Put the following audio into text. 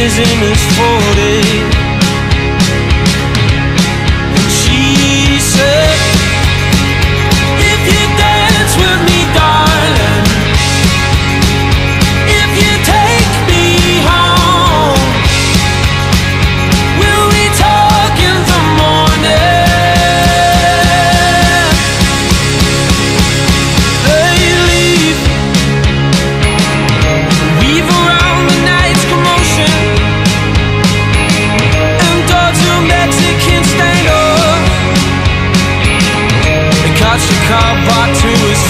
is in his 40s